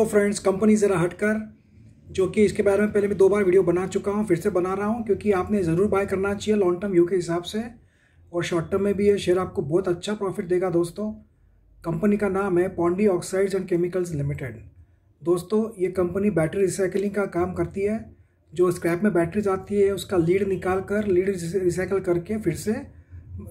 तो friends company ज़रा हटकर जो कि इसके बारे में पहले मैं दो बार वीडियो बना चुका हूँ, फिर से बना रहा हूँ, क्योंकि आपने ज़रूर बाय करना चाहिए लॉन्ग टर्म व्यू के हिसाब से, और शॉर्ट टर्म में भी ये शेयर आपको बहुत अच्छा प्रॉफिट देगा दोस्तों। कंपनी का नाम है Pondy oxides and chemicals limited दोस्तों, ये कंपनी बैटरी रिसाइकलिंग का काम करती है, जो स्क्रैप में बैटरीज आती है, उसका लीड निकाल कर लीड रिसाइकल करके फिर से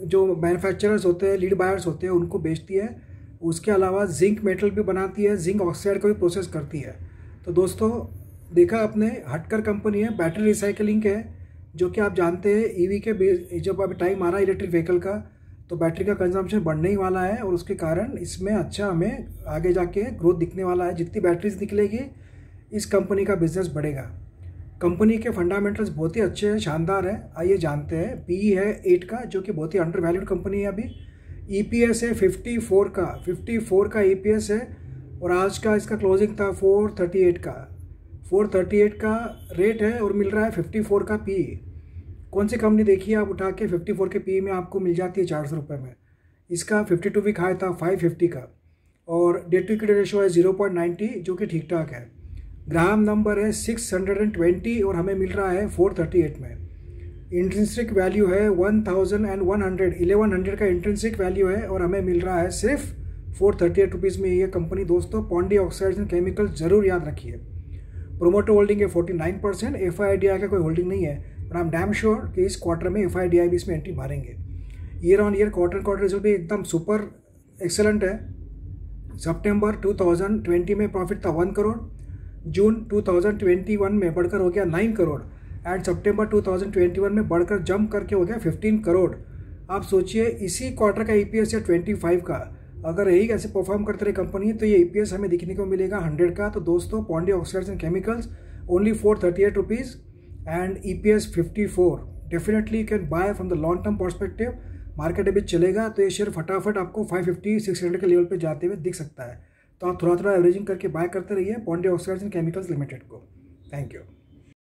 जो मैन्युफैक्चरर्स होते हैं लीड बायर्स होते हैं, उनको बेचती है। उसके अलावा जिंक मेटल भी बनाती है, जिंक ऑक्साइड का भी प्रोसेस करती है। तो दोस्तों, देखा आपने, हटकर कंपनी है, बैटरी रिसाइकलिंग है, जो कि आप जानते हैं ईवी के जब अभी टाइम आ रहा है इलेक्ट्रिक व्हीकल का तो बैटरी का कंजम्पशन बढ़ने ही वाला है और उसके कारण इसमें अच्छा हमें आगे जाके ग्रोथ दिखने वाला है। जितनी बैटरीज निकलेगी, इस कंपनी का बिज़नेस बढ़ेगा। कंपनी के फंडामेंटल्स बहुत ही अच्छे हैं, शानदार है। आइए जानते हैं पी है एट का, जो कि बहुत ही अंडर वैल्यूड कंपनी है अभी। ई e है फिफ्टी फोर का फिफ्टी फोर का ई e है, और आज का इसका क्लोजिंग था फोर थर्टी एट का। फोर थर्टी एट का रेट है और मिल रहा है फिफ्टी फोर का पी कौन सी कंपनी देखिए आप उठा के फिफ्टी फोर के पी में आपको मिल जाती है चार सौ रुपये में। इसका फिफ्टी टू वीक हाई था फाइव फिफ्टी का। और डेट टू इक्विटी रेशो है ज़ीरो पॉइंट नाइन्टी जो कि ठीक ठाक है। ग्राम नंबर है सिक्स हंड्रेड एंड ट्वेंटी और हमें मिल रहा है फोर थर्टी एट में। इंट्रेंसिक वैल्यू है one thousand and one hundred eleven hundred का इंट्रेंसिक वैल्यू है और हमें मिल रहा है सिर्फ़ फोर थर्टी एट रुपीज़ में ये कंपनी दोस्तों पॉन्डी ऑक्साइड्स एंड केमिकल ज़रूर याद रखिए। प्रोमोटर होल्डिंग है forty nine percent F I D I का कोई होल्डिंग नहीं है और एम डैम श्योर कि इस क्वार्टर में एफ़ आई डी आई भी इसमें एंट्री मारेंगे। Year on year quarter quarter result भी एकदम सुपर एक्सेलेंट है। सितंबर 2020 में प्रॉफिट था वन करोड़ जून 2021 में बढ़कर हो गया नाइन करोड़ एंड सितंबर 2021 में बढ़कर जंप करके हो गया 15 करोड़ आप सोचिए, इसी क्वार्टर का ईपीएस या 25 का, अगर यही ऐसे परफॉर्म करते रहे कंपनी तो ये ईपीएस e हमें दिखने को मिलेगा 100 का। तो दोस्तों Pondy oxides and chemicals only four thirty eight rupees and E P S fifty four definitely you can buy from the long term perspective market अभी चलेगा तो ये शेयर फटाफट आपको 550 600 के लेवल पर जाते हुए दिख सकता है। तो आप थोड़ा थोड़ा एवरेजिंग करके बाय करते रहिए Pondy oxides and chemicals limited को। Thank you